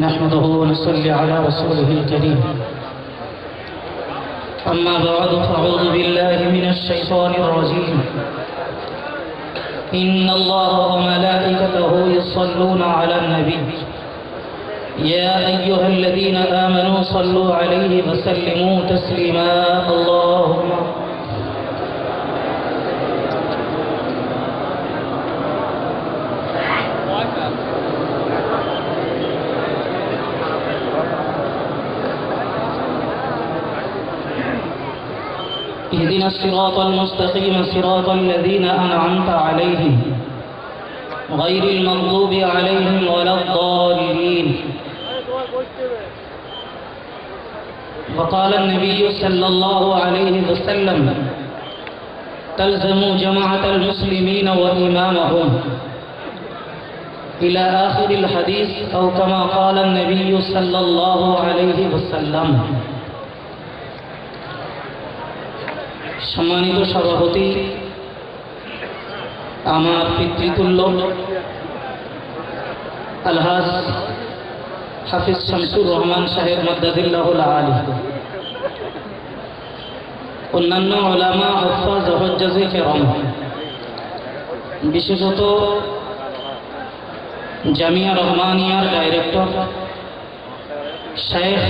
نحمده ونصلي على رسوله الكريم. أما بعد فأعوذ بالله من الشيطان الرجيم. إن الله وملائكته يصلون على النبي. يا أيها الذين آمنوا صلوا عليه وسلموا تسليما. اللهم اهدنا الصراط المستقيم صراط الذين أنعمت عليهم غير المغضوب عليهم ولا الضالين. وقال النبي صلى الله عليه وسلم تلزموا جماعة المسلمين وإمامهم. إلى آخر الحديث أو كما قال النبي صلى الله عليه وسلم সম্মানিত সভাপতি, আমার পিতৃতুল্য, আলহাজ হাফিজ শামসুর রহমান সাহেব মদ্দাদিল্লাহুল আলী। অন্যান্য ওলামা হফাজ হজ্জাজে কেরম। বিশেষত জামিয়া রহমানিয়ার ডাইরেক্টর, শেখ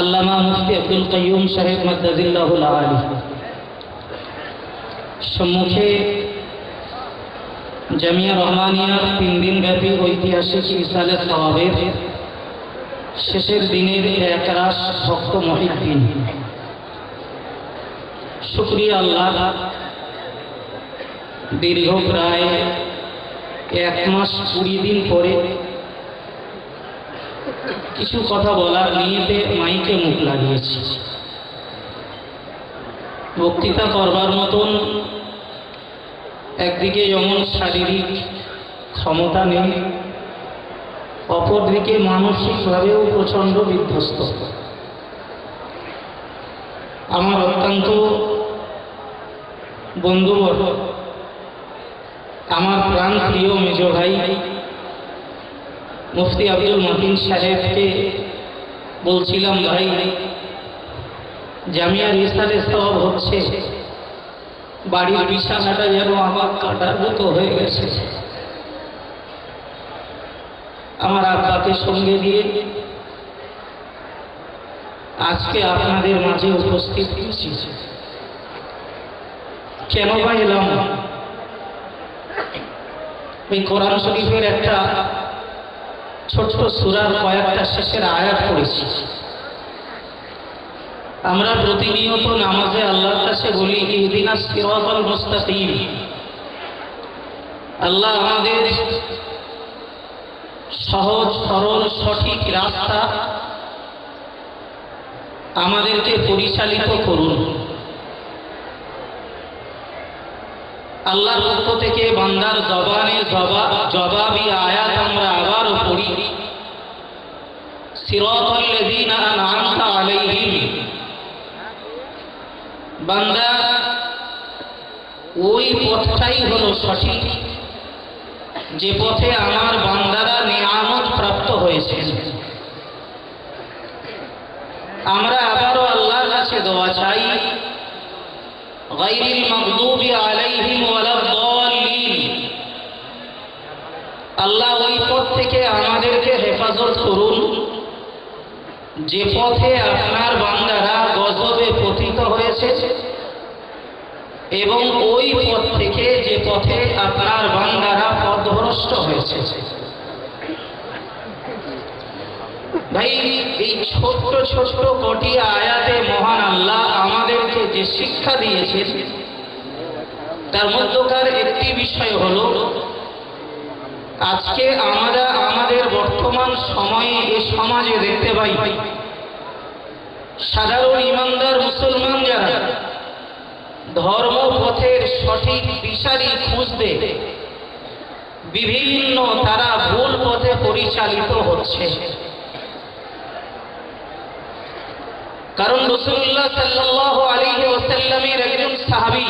আল্লামা মুফতি আব্দুল কাইয়ুম সাহেব মদ্দাজিল্লাহুল আলী। সম্মুখে জামিয়া রহমানিয়ার তিন দিন ব্যাপী ঐতিহাসিক ইসালে সওয়াবের শেষের দিনের একরাশ ভক্ত মহিদ্দিন শুক্রিয়া আল্লাহ। দীর্ঘ প্রায় এক মাস কুড়ি দিন পরে কিছু কথা বলার নিয়েতে মাইকে মুখ লাগিয়েছি। বক্তৃতা করবার মতন একদিকে যেমন শারীরিক ক্ষমতা নেই, অপরদিকে মানসিকভাবেও প্রচণ্ড বিধ্বস্ত। আমার অত্যন্ত বন্ধুবর্গ, আমার প্রাণ প্রিয় মেজ ভাই মুফতি আব্দুল মতিন সাহেবকে বলছিলাম, ভাই, জামিয়া রিসালে সব হচ্ছে। বাড়ির বিছানাটা যেন আমার কাটার মতো হয়ে গেছে। আমার আব্বাকে সঙ্গে দিয়ে আজকে আপনাদের মাঝে উপস্থিত হয়েছি। কেন বা এলাম? ওই কোরআন শরীফের একটা ছোট্ট সুরার কয়েকটা শেষের আয়াত পড়েছি। আমরা প্রতিনিয়ত নামাজে আল্লাহর কাছে বলি আল্লাহ আমাদের সহজ, সরল, সঠিক রাস্তা আমাদেরকে পরিচালিত করুন। আল্লাহর পক্ষ থেকে বান্দার জবানে জবাবি আয়াত আমরা আবারও পড়ি। বান্দা, ওই পথটাই সঠিক। যে পথে আমার বান্দারা নিয়ামত প্রাপ্ত হয়েছে আমরা আবারও আল্লাহর কাছে দোয়া চাই। গাইরিল মাগদুবি আল্লাহ ওই পথ থেকে আমাদেরকে হেফাজত করুন। যে পথে আপনার বান্দারা গজবে পতিত হয়েছে এবং ওই পথ থেকে যে পথে আপনার বান্দারা পথভ্রষ্ট হয়েছে। ভাই, এই ছোট্ট ছোট্ট কটি আয়াতে মহান আল্লাহ আমাদেরকে যে শিক্ষা দিয়েছেন, তার মধ্যকার একটি বিষয় হল আজকে আমরা আমাদের বর্তমান সময়ে এ সমাজে দেখতে পাই। সাধারণ ইমানদার মুসলমান যারা ধর্মপথের সঠিক দিশারি খুঁজতে বিভিন্ন তারা ভুল পথে পরিচালিত হচ্ছে। কারণ রসুল্লাহ সাল্লাহ আলী ওসাল্লামের একজন সাহাবি,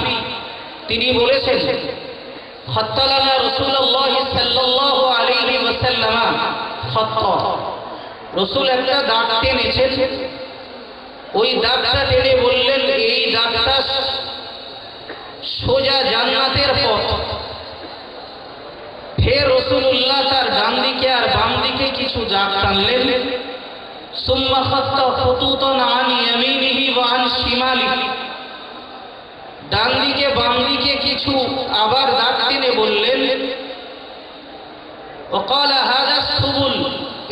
তিনি বলেছেন খত্ত। রসুল একটা ওই দাগটা টেনে বললেন, এই সোজা জান্নাতের পথ। ফের রসুল্লাহ তার ডান দিকে আর বাম দিকে কিছু দাগ টানলেন। আন শিমালিহি। ডান দিকে কিছু আবার দাঁত টেনে বললেন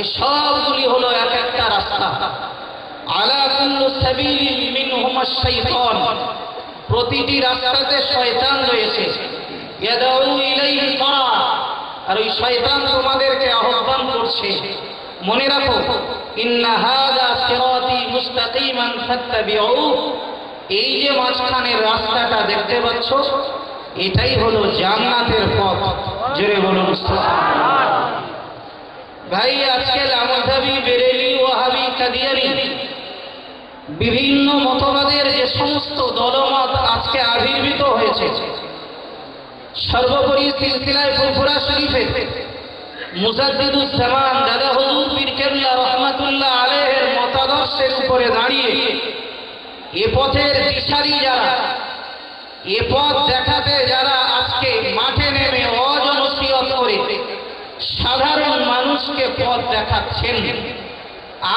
সবগুলি হলো এক একটা রাস্তা। প্রতিটি রাস্তাতে শয়তান রয়েছে। আর ওই শয়তান তোমাদেরকে আহ্বান করছে। মনে রাখো, ইন্না এই যে মাঝখানের রাস্তাটা দেখতে পাচ্ছ এটাই হলো জান্নাতের পথ। জোরে বলুন ভাই, আজকে লামধাবি, বেরেলি, ওয়াহাবি, কাদিয়ানি বিভিন্ন মতবাদের যে সমস্ত দলমত আজকে আবির্ভূত হয়েছে, সর্বোপরি সিলসিলায় ফুরফুরা শরীফে মুজাদ্দিদুজ্জামান দাদা হুজুর পীর রহমাতুল্লাহ আলেহের মতাদর্শের উপরে দাঁড়িয়ে এ পথের দিশারি যারা এ পথ দেখাতে যারা আজকে মাঠে নেমে অজনসিয়ত করে সাধারণ মানুষকে পথ দেখাচ্ছেন,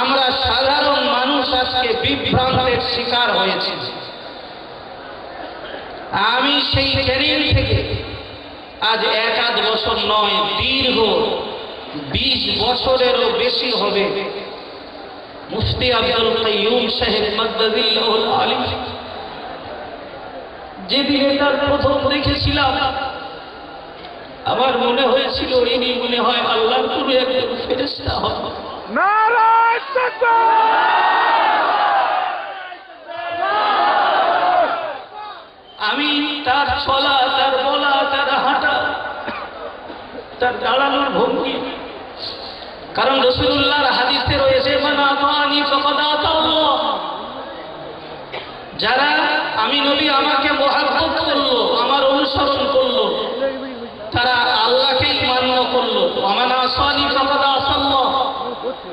আমরা সাধারণ মানুষ আজকে বিভ্রান্তের শিকার হয়েছি। আমি সেই চ্যানেল থেকে আজ এক আধ বছর নয়, দীর্ঘ বিশ বছরেরও বেশি হবে। মুফতি আব্দুল কাইয়ুম সাহেব মদ্দাদিল্লাহুল আলী যেদিন তার প্রথম দেখেছিলাম আমার মনে হয়েছিল ইনি মনে হয় আল্লাহর কোনো একজন ফেরেস্তা হবে আমি তার চলা তার বলা তার হাঁটা তার দাঁড়ানোর ভঙ্গি কারণ রসুল্লাহর হাদিসে রয়েছে মানা ফাকাদ যারা আমি নবী আমাকে মহাব্বত করল, আমার অনুসরণ করল। তারা আল্লাহকেই মান্য করল। আমানা আসানি ফাকাদ আসাল্লাহ।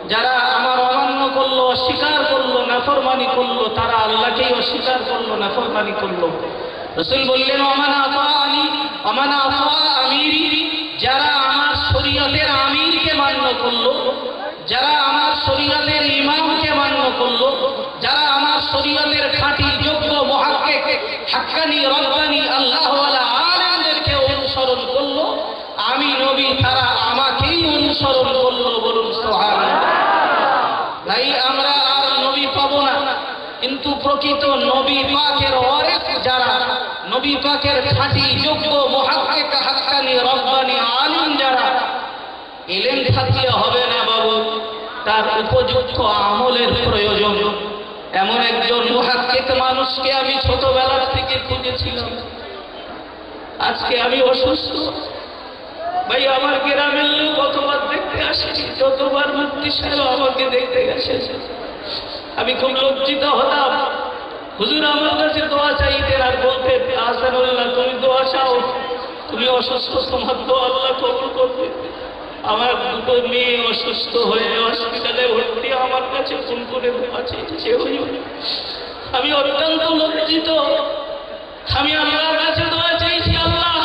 যারা আমার অমান্য করল, অস্বীকার করল, নাফরমানি করল, তারা আল্লাহকেই অস্বীকার করল, নাফরমানি করল। রসুল বললেন অমানা আফানি অমানা আফা আমিরি। যারা আমার শরীয়তের আমিরকে মান্য করল, যারা আমার শরীয়তের হাক্কানি রব্বানি আল্লাহওয়ালা আলেমদেরকে অনুসরণ করল। আমি নবী তারা আমাকেই অনুসরণ করল বলুন তাই আমরা আর নবী পাবো না। কিন্তু প্রকৃত নবী পাকের ওয়ারিস যারা, নবী পাকের খাঁটি যোগ্য মহাক্কিক হাক্কানি রব্বানি আলিম যারা এলেন থাকলে হবে না বাবু। তার উপযুক্ত আমলের প্রয়োজন। এমন একজন মহাক্কিক মানুষকে আমি ছোটবেলার থেকে খুঁজেছিলাম। আজকে আমি অসুস্থ। ভাই, আমার গ্রামের লোক কতবার দেখতে আসেছি যতবার মুক্তি সাহেব আমাকে দেখতে গেছে আমি খুব লজ্জিত হতাম। হুজুর, আমার কাছে দোয়া চাইতেন আর বলতেন, আসানুল্লাহ, তুমি দোয়া চাও। তুমি অসুস্থ, তোমার দোয়া আল্লাহ কবুল করবে। আমার দুটো মেয়ে অসুস্থ হয়ে হসপিটালে ভর্তি আমার কাছে ফোন করে হুজুর আমি অত্যন্ত লজ্জিত। আমি আল্লাহর কাছে দোয়া চাইছি, আল্লাহ,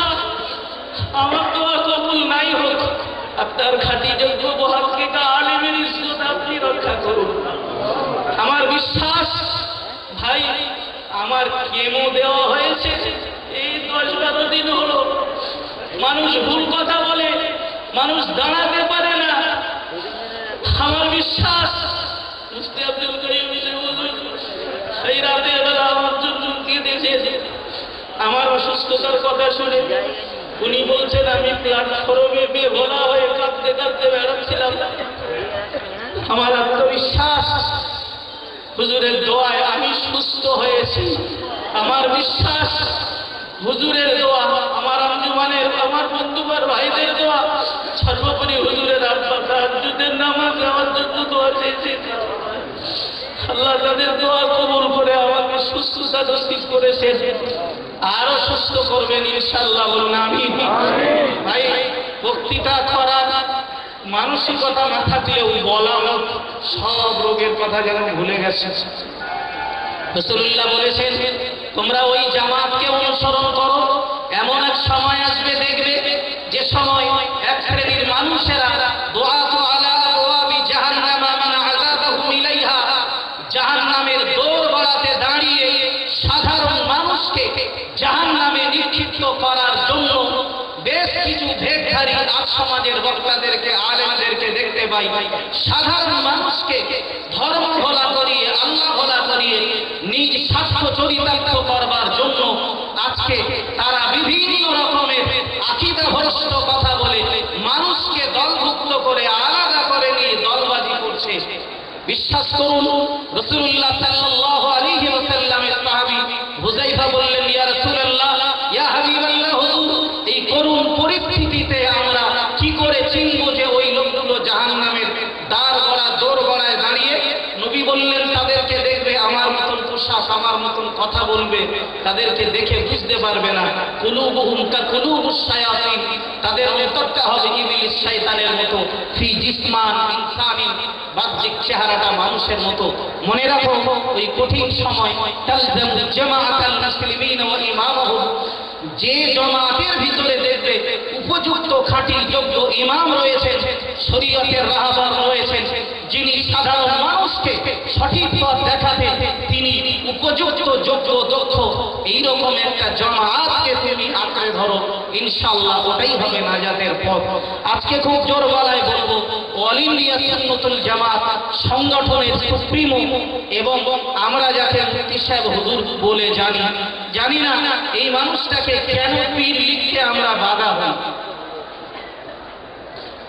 আমার দোয়া কবুল নাই হোক। আপনার খাঁটি যোগ্য মহাত্মিকা আলিমের ইজ্জত আপনি রক্ষা করুন আমার বিশ্বাস, ভাই, আমার কেমো দেওয়া হয়েছে। এই দশ বারো দিন হলো। মানুষ ভুল কথা বলে মানুষ দাঁড়াতে পারে না। আমার বিশ্বাস, মুফতি রাতে বেলা আমার জন্য কেঁদেছে। আমার অসুস্থতার কথা শুনে উনি বলছেন, আমি প্ল্যাটফর্মে বেভোলা হয়ে কাঁদতে কাঁদতে বেড়াচ্ছিলাম আমার আত্মবিশ্বাস, হুজুরের দোয়ায় আমি সুস্থ হয়েছি। আমার বিশ্বাস, হুজুরের দোয়া, আমার আঞ্জুমানের, আমার বন্ধুবার ভাইদের দোয়া সর্বোপরি হুজুরের আব্বা তাহাজ্জুদের নামাজ আমার জন্য দোয়া চেয়েছে। আল্লাহ তাদের দোয়া কবুল করে আমাকে সুস্থতা নসিব করেছে আরও সুস্থ করবেন ইনশাল্লাহ বলুন আমি ভাই, বক্তৃতা করা মানসিকতা না থাকলেও বলা মুখ সব রোগের কথা যেন ভুলে গেছে। রসুল্লাহ বলেছেন, তোমরা ওই জামাতকে অনুসরণ করো, এমন এক সময় আসবে, দেখবে যে সময় কিছু ভেদধারী আজ সমাজের বক্তাদেরকে, আলেমদেরকে দেখতে পাই। সাধারণ মানুষকে ধর্ম ভোলা করিয়ে, আল্লাহ ভোলা করিয়ে নিজ স্বার্থ চরিতার্থ করবার জন্য আজকে তারা বিভিন্ন রকমের আকিদা ভ্রষ্ট কথা বলে মানুষকে দলভুক্ত করে, আলাদা করে নিয়ে দলবাজি করছে। বিশ্বাস করুন রসুল্লাহ সাল্লাল্লাহু আলাইহি ওয়াসাল্লামের সাহাবী হুযাইফা বললেন, ইয়া রাসূলুল্লাহ ইয়া হাবিবাল্লাহ হুজুর এই করুণ পরিস্থিতিতে আমরা কি করে চিনব যে ওই লোকগুলো জাহান্নামের দ্বার গড়া দোর গড়ায় দাঁড়িয়ে নবী বললেন তাদেরকে দেখবে আমার মতন পোশাক আমার মতন কথা বলবে তাদেরকে দেখে বুঝতে পারবে না। কুলুবুহুম কা কুলুবুস শায়াতিন। তাদের অন্তরটা হবে ইবলিস শয়তানের মতো। ফি জিসমান ইনসানিন। বাহ্যিক চেহারাটা মানুষের মতো। মনে রাখো, ওই কঠিন সময়, তালজামু জামাআতাল মুসলিমিন ওয়া ইমামহুম। যে জমাতের ভিতরে দেখবে উপযুক্ত খাঁটি যোগ্য ইমাম রয়েছেন, শরীয়তের রাহবার রয়েছেন, যিনি সাধারণ মানুষকে সঠিক পথ দেখাতে উপযুক্ত, যোগ্য, দক্ষ, এইরকম একটা জমাতকে তুমি আঁকড়ে ধরো ইনশাল্লাহ ওটাই হবে নাজাতের পথ। আজকে খুব জোর গলায় বলব, অল ইন্ডিয়া সুন্নতুল জামাত সংগঠনের সুপ্রিমো এবং আমরা যাকে মুফতি সাহেব হুজুর বলে জানি জানি না এই মানুষটাকে কেন পীর লিখতে আমরা বাধা হই?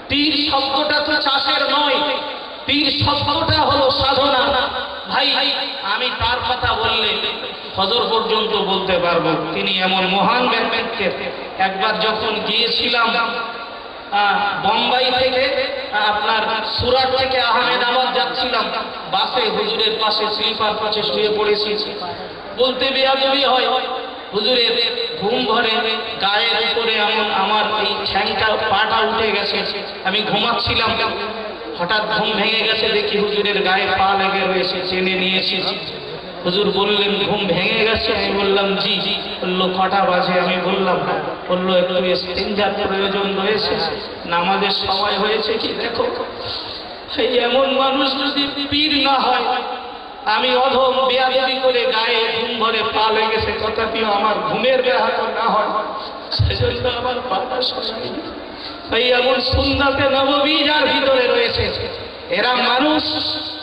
পীর শব্দটা তো চাষের নয়। পীর শব্দটা হলো সাধনা। ভাই, আমি তার কথা বললে ফজর পর্যন্ত বলতে পারব। তিনি এমন মহান ব্যক্তিত্বের একবার যখন গিয়েছিলাম বোম্বাই থেকে আপনার সুরাট থেকে আহমেদাবাদ যাচ্ছিলাম। বাসে হুজুরের পাশে স্লিপার পাশে শুয়ে পড়েছি। বলতে বেয়াদবি হয়। হুজুরের ঘুম ঘরে, গায়ের উপরে এমন আমার এই ঠ্যাংটা পাটা উঠে গেছে। আমি ঘুমাচ্ছিলাম। হঠাৎ ঘুম ভেঙে গেছে, দেখি হুজুরের গায়ে পা লেগে রয়েছে চেনে নিয়ে এসেছি। হুজুর বললেন, ঘুম ভেঙে গেছে? আমি বললাম, জি। জি বলল, কটা বাজে? আমি বললাম, বলল, একটু ইস্তেঞ্জার প্রয়োজন রয়েছে, নামাজের সময় হয়েছে কি দেখো? এমন মানুষ যদি পীর না হয়, আমি অধম বেয়াদি করে গায়ে ঘুম ভরে পা লেগেছে, তথাপিও আমার ঘুমের ব্যাহত না হয়। সেজন্য আমার পাটা এই সুন্দরকে নবী যার ভিতরে রয়েছে। এরা মানুষ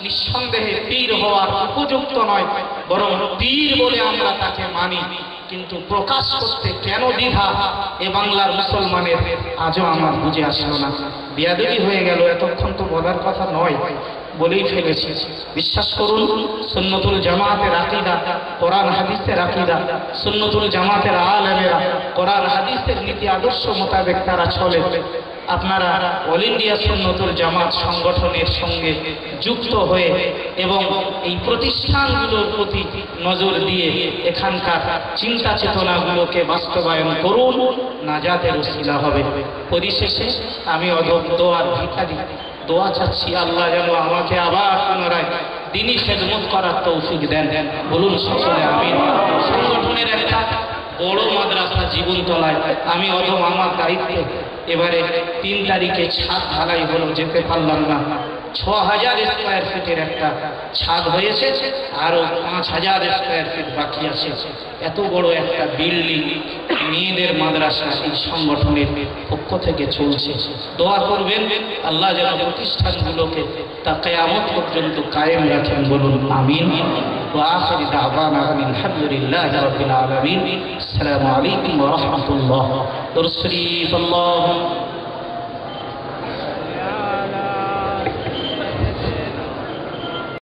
নিঃসন্দেহে পীর হওয়ার উপযুক্ত নয়, বরং পীর বলে আমরা তাকে মানি। কিন্তু প্রকাশ করতে কেন দ্বিধা? এ বাংলার মুসলমানের আজও আমার বুঝে আসলো না। বিয়াদি হয়ে গেল, এতক্ষণ তো বলার কথা নয়। বলেই ফেলেছি। বিশ্বাস করুন, সুন্নতুল জামাতের আকিদা কোরআন হাদিসের আকিদা সুন্নতুল জামাতের আলেমেরা কোরআন, হাদিসের নীতি, আদর্শ মোতাবেক তারা চলে। আপনারা অল ইন্ডিয়া সুন্নতুল জামাত সংগঠনের সঙ্গে যুক্ত হয়ে এবং এই প্রতিষ্ঠানগুলোর প্রতি নজর দিয়ে এখানকার চিন্তা চেতনাগুলোকে বাস্তবায়ন করুন, নাজাতের উশিলা হবে। পরিশেষে আমি অধম দোয়ার ভিখারি দোয়া চাচ্ছি, আল্লাহ যেন আমাকে আবার পুনরায় তিনি খেদমত করার তৌফিক দেন। দেন বলুন সকলে আমি সংগঠনের একটা বড় মাদ্রাসা জীবন তলায় আমি অথবা আমার দায়িত্বে এবারে তিন তারিখে ছাদ ঢালাই হলো, যেতে পারলাম না। ছ হাজার স্কোয়ার ফিটের একটা ছাদ হয়েছে আরো পাঁচ হাজার স্কোয়ার ফিট বাকি আছে এত বড় একটা বিল্ডিং মেয়েদের মাদ্রাসা এই সংগঠনের পক্ষ থেকে চলছে দোয়া করবেন আল্লাহ যেন প্রতিষ্ঠানগুলোকে তা কেয়ামত পর্যন্ত কায়েম রাখেন বলুন আমিন وآخر دعوانا أن الحمد لله رب العالمين السلام عليكم ورحمة الله درس شريف اللهم